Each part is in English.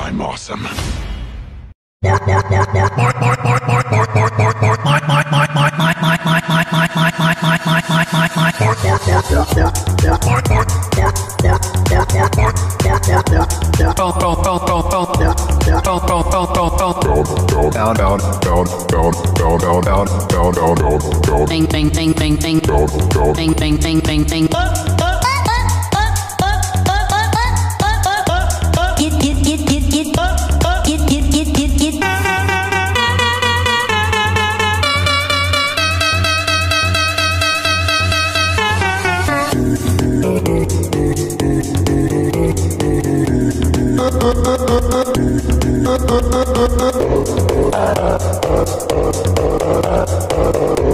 I'm awesome.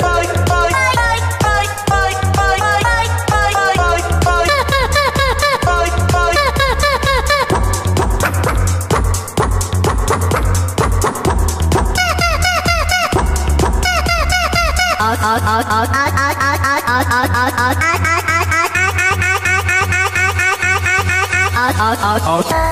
Bye. Oh oh oh out.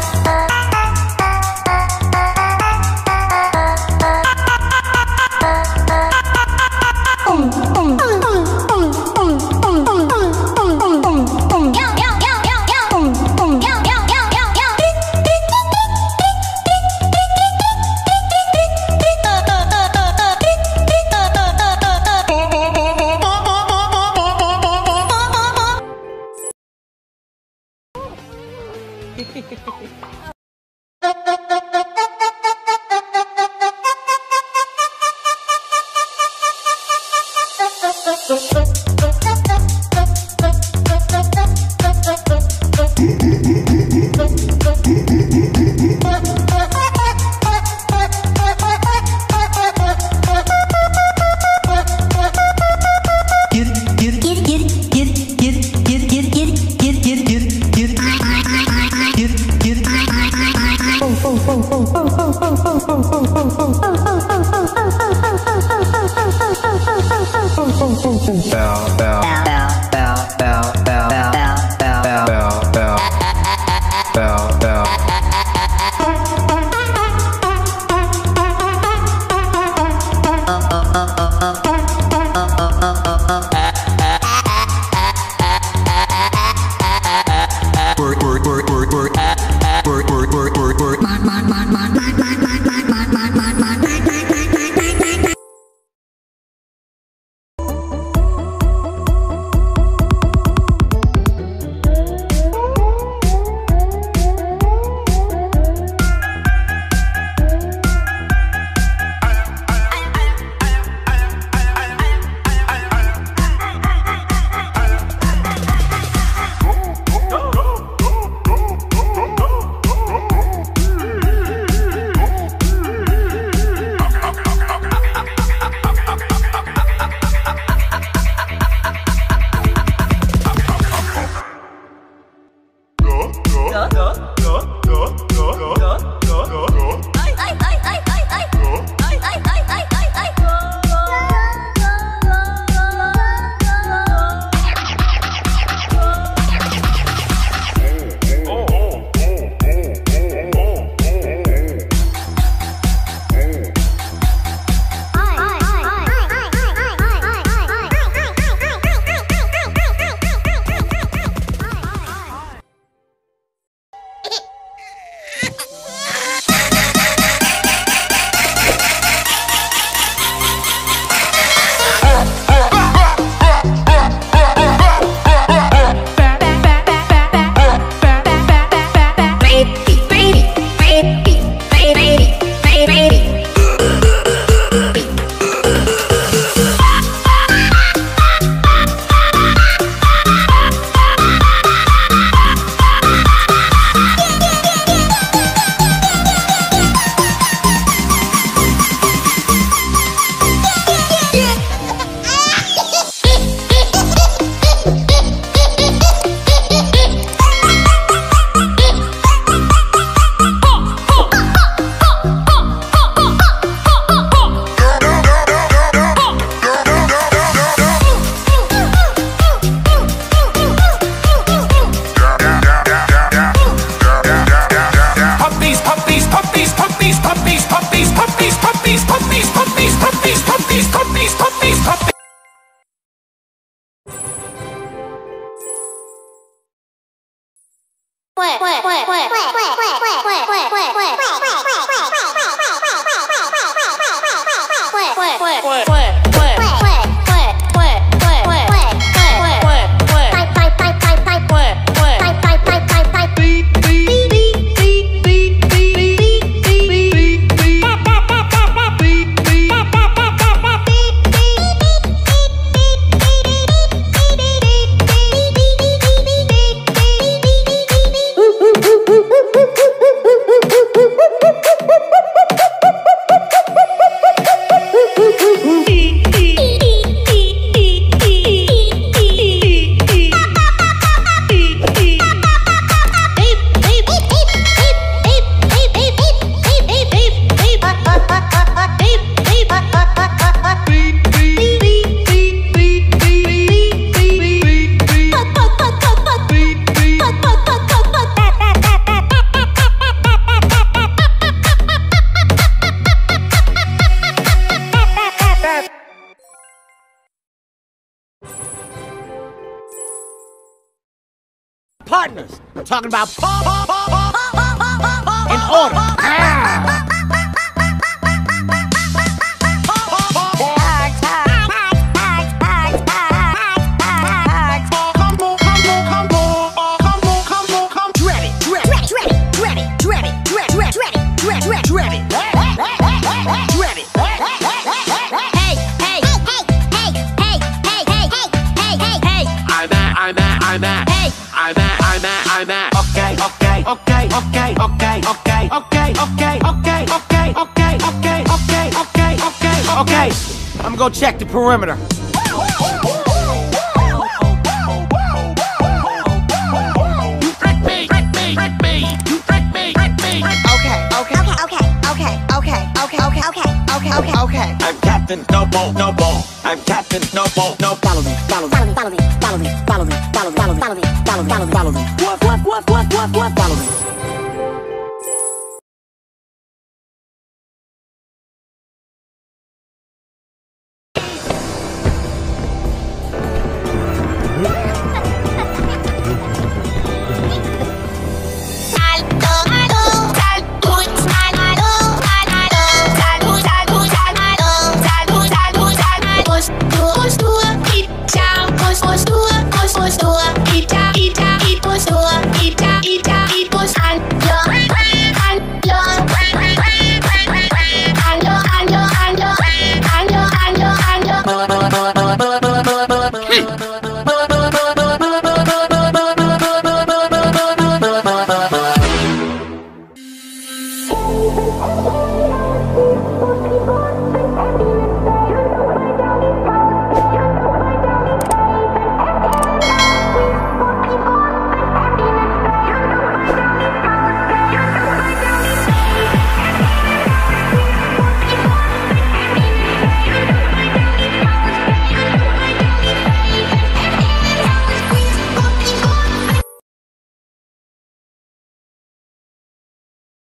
something Partners, talking about in order. Go check the perimeter. You trick me, trick me, trick me, you trick me, trick me. Okay, okay, okay, okay, okay, okay, okay, okay, okay, okay, okay. I'm Captain Snowball, Snowball. I'm Captain Snowball, no follow me, follow me, Follow me, follow me, follow me, follow me, follow me, follow me, follow me, follow me, follow me. What, what, what, what, what, what, follow me.